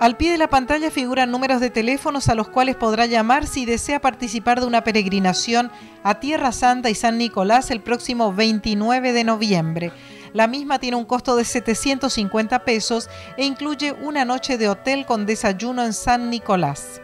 Al pie de la pantalla figuran números de teléfonos a los cuales podrá llamar si desea participar de una peregrinación a Tierra Santa y San Nicolás el próximo 29 de noviembre. La misma tiene un costo de 750 pesos e incluye una noche de hotel con desayuno en San Nicolás.